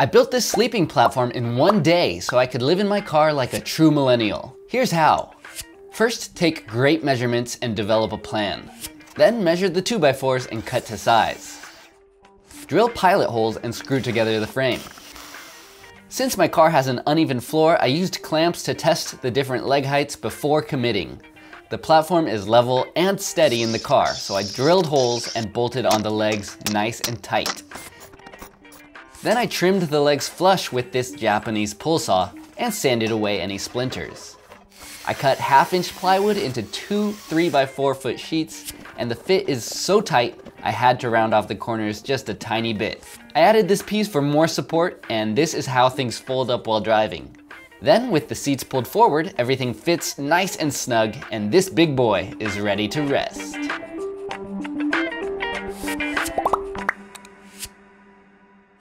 I built this sleeping platform in one day so I could live in my car like a true millennial. Here's how. First, take great measurements and develop a plan. Then measure the 2x4s and cut to size. Drill pilot holes and screw together the frame. Since my car has an uneven floor, I used clamps to test the different leg heights before committing. The platform is level and steady in the car, so I drilled holes and bolted on the legs nice and tight. Then I trimmed the legs flush with this Japanese pull saw and sanded away any splinters. I cut half inch plywood into two 3x4 foot sheets and the fit is so tight I had to round off the corners just a tiny bit. I added this piece for more support and this is how things fold up while driving. Then with the seats pulled forward, everything fits nice and snug and this big boy is ready to rest.